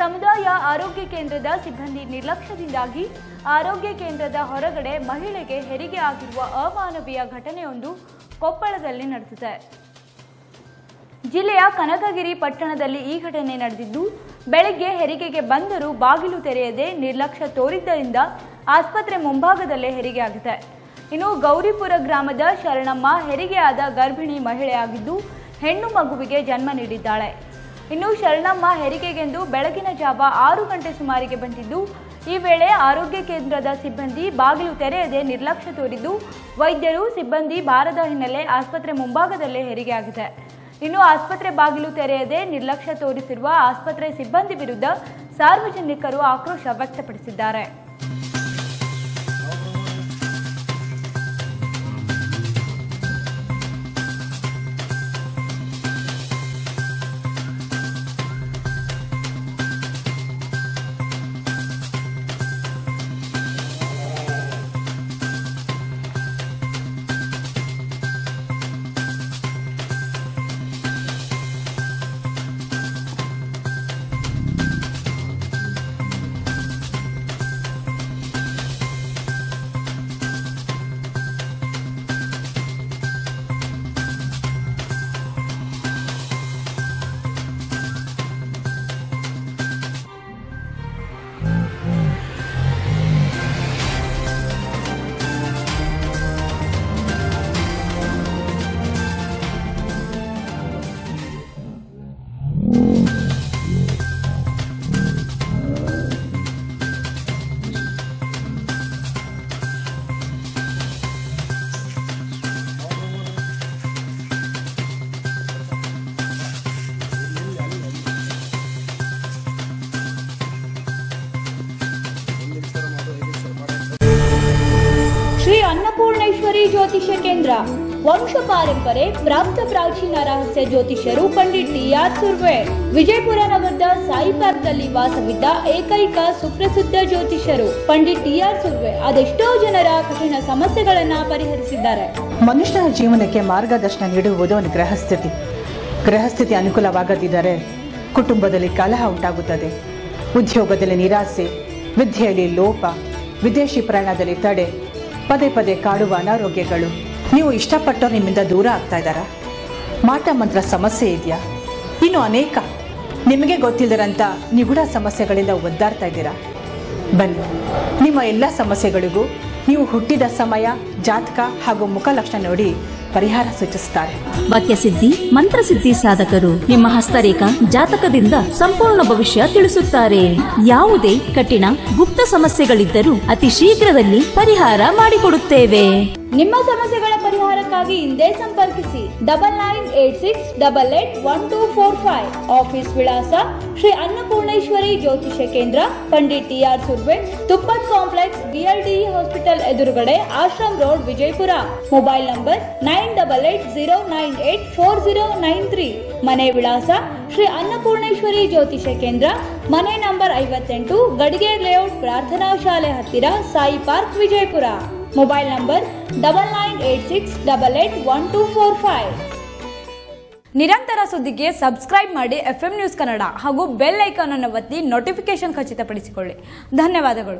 ಸಮುದಾಯ ಆರೋಗ್ಯ ಕೇಂದ್ರದ ಸಿಬ್ಬಂದಿ ನಿರ್ಲಕ್ಷ್ಯದಿಂದಾಗಿ ಆರೋಗ್ಯ ಕೇಂದ್ರದ ಹೊರಗಡೆ ಮಹಿಳೆಗೆ ಹೆರಿಗೆ ಆಗಿರುವ ಅಮಾನವೀಯ ಘಟನೆಯೊಂದು ಕೊಪ್ಪಳದಲ್ಲಿ ನಡೆದಿದೆ. ಜಿಲ್ಲೆಯ ಕನಕಗಿರಿ ಪಟ್ಟಣದಲ್ಲಿ ಈ ಘಟನೆ ನಡೆದಿದ್ದು, ಬೆಳಗ್ಗೆ ಹೆರಿಗೆಗೆ ಬಂದರೂ ಬಾಗಿಲು ತೆರೆಯದೆ ನಿರ್ಲಕ್ಷ್ಯ ತೋರಿದ್ದರಿಂದ ಆಸ್ಪತ್ರೆ ಮುಂಭಾಗದಲ್ಲೇ ಹೆರಿಗೆ ಆಗಿದೆ. ಇನ್ನು ಗೌರಿಪುರ ಗ್ರಾಮದ ಶರಣಮ್ಮ ಹೆರಿಗೆಯಾದ ಗರ್ಭಿಣಿ ಮಹಿಳೆಯಾಗಿದ್ದು, ಹೆಣ್ಣು ಮಗುವಿಗೆ ಜನ್ಮ ನೀಡಿದ್ದಾಳೆ. ಇನ್ನು ಶರಣಮ್ಮ ಹೆರಿಗೆಗೆಂದು ಬೆಳಗಿನ ಜಾವ ಆರು ಗಂಟೆ ಸುಮಾರಿಗೆ ಬಂದಿದ್ದು, ಈ ವೇಳೆ ಆರೋಗ್ಯ ಕೇಂದ್ರದ ಸಿಬ್ಬಂದಿ ಬಾಗಿಲು ತೆರೆಯದೆ ನಿರ್ಲಕ್ಷ್ಯ ತೋರಿದ್ದು, ವೈದ್ಯರು, ಸಿಬ್ಬಂದಿ ಬಾರದ ಹಿನ್ನೆಲೆ ಆಸ್ಪತ್ರೆ ಮುಂಭಾಗದಲ್ಲೇ ಹೆರಿಗೆ ಆಗಿದೆ. ಇನ್ನು ಆಸ್ಪತ್ರೆ ಬಾಗಿಲು ತೆರೆಯದೆ ನಿರ್ಲಕ್ಷ್ಯ ತೋರಿಸಿರುವ ಆಸ್ಪತ್ರೆ ಸಿಬ್ಬಂದಿ ವಿರುದ್ಧ ಸಾರ್ವಜನಿಕರು ಆಕ್ರೋಶ ವ್ಯಕ್ತಪಡಿಸಿದ್ದಾರೆ. ಅನ್ನಪೂರ್ಣೇಶ್ವರಿ ಜ್ಯೋತಿಷ್ಯ ಕೇಂದ್ರ. ವಂಶ ಪಾರಂಪರೆ, ಪ್ರಾಪ್ತ ಪ್ರಾಚೀನ ರಹಸ್ಯ ಜ್ಯೋತಿಷ್ಯರು ಪಂಡಿತ್ ಟಿ ಆರ್ ಸುರ್ವೆ. ವಿಜಯಪುರ ನಗರದ ಸಾಯಿ ಪಾರ್ಕ್ನಲ್ಲಿ ವಾಸವಿದ್ದ ಏಕೈಕ ಸುಪ್ರಸಿದ್ಧ ಜ್ಯೋತಿಷ್ಯರು ಪಂಡಿತ್ ಟಿ ಆರ್ ಸುರ್ವೆ. ಅದೆಷ್ಟೋ ಜನರ ಕಠಿಣ ಸಮಸ್ಯೆಗಳನ್ನ ಪರಿಹರಿಸಿದ್ದಾರೆ. ಮನುಷ್ಯನ ಜೀವನಕ್ಕೆ ಮಾರ್ಗದರ್ಶನ ನೀಡುವುದು ಒಂದು ಗ್ರಹಸ್ಥಿತಿ ಗ್ರಹಸ್ಥಿತಿ ಅನುಕೂಲವಾಗದಿದ್ದರೆ ಕುಟುಂಬದಲ್ಲಿ ಕಲಹ ಉಂಟಾಗುತ್ತದೆ. ಉದ್ಯೋಗದಲ್ಲಿ ನಿರಾಸೆ, ವಿದ್ಯೆಯಲ್ಲಿ ಲೋಪ, ವಿದೇಶಿ ಪ್ರಯಾಣದಲ್ಲಿ ತಡೆ ಪದೇ ಪದೇ ಕಾಡುವ ಅನಾರೋಗ್ಯಗಳು. ನೀವು ಇಷ್ಟಪಟ್ಟು ನಿಮ್ಮಿಂದ ದೂರ ಆಗ್ತಾ ಇದ್ದಾರಾ? ಮಾಟ ಮಂತ್ರ ಸಮಸ್ಯೆ ಇದೆಯಾ? ಇನ್ನು ಅನೇಕ. ನಿಮಗೆ ಗೊತ್ತಿಲ್ಲದಂಥ ನಿಗೂಢ ಸಮಸ್ಯೆಗಳಿಂದ ಒದ್ದಾಡ್ತಾ ಇದ್ದೀರಾ? ಬನ್ನಿ. ನಿಮ್ಮ ಎಲ್ಲ ಸಮಸ್ಯೆಗಳಿಗೂ ನೀವು ಹುಟ್ಟಿದ ಸಮಯ, ಜಾತಕ ಹಾಗೂ ಮುಖಲಕ್ಷಣ ನೋಡಿ ಪರಿಹಾರ ಸೂಚಿಸುತ್ತಾರೆ. ವಾಕ್ಯಸಿದ್ಧಿ, ಮಂತ್ರಸಿದ್ಧಿ ಸಾಧಕರು ನಿಮ್ಮ ಹಸ್ತರೇಖ ಜಾತಕದಿಂದ ಸಂಪೂರ್ಣ ಭವಿಷ್ಯ ತಿಳಿಸುತ್ತಾರೆ. ಯಾವುದೇ ಕಠಿಣ, ಗುಪ್ತ ಸಮಸ್ಯೆಗಳಿದ್ದರೂ ಅತಿ ಶೀಘ್ರದಲ್ಲಿ ಪರಿಹಾರ ಮಾಡಿಕೊಡುತ್ತೇವೆ. ನಿಮ್ಮ ಸಮಸ್ಯೆಗಳ ಪರಿಹಾರಕ್ಕಾಗಿ ಹಿಂದೆ ಸಂಪರ್ಕಿಸಿ double nine eight six double eight one two four five office ವಿಳಾಸ ಶ್ರೀ ಅನ್ನಪೂರ್ಣೇಶ್ವರಿ ಜ್ಯೋತಿಷ್ಯ ಕೇಂದ್ರ, Pandit T R Surve Tuppat complex BLD hospital ಎದುರುಗಡೆ Ashram road, Vijayapura. Mobile number nine double eight zero nine eight four zero nine three ಮನೆ ವಿಳಾಸ ಶ್ರೀ ಅನ್ನಪೂರ್ಣೇಶ್ವರಿ ಜ್ಯೋತಿಷ್ಯ ಕೇಂದ್ರ, ಮನೆ number ಐವತ್ತೆಂಟು ಗಡಿಗೆ ಲೇಔಟ್ ಪ್ರಾರ್ಥನಾ ಶಾಲೆ ಹತ್ತಿರ, Sai park, Vijayapura. Mobile number double nine eight six double eight one two four five. ನಿರಂತರ ಸುದ್ದಿಗೆ ಸಬ್ಸ್ಕ್ರೈಬ್ ಮಾಡಿ ಎಫ್ ನ್ಯೂಸ್ ಕನ್ನಡ ಹಾಗೂ ಬೆಲ್ ಐಕಾನ್ ಅನ್ನು ಒತ್ತಿ ನೋಟಿಫಿಕೇಶನ್ ಖಚಿತಪಡಿಸಿಕೊಳ್ಳಿ. ಧನ್ಯವಾದಗಳು.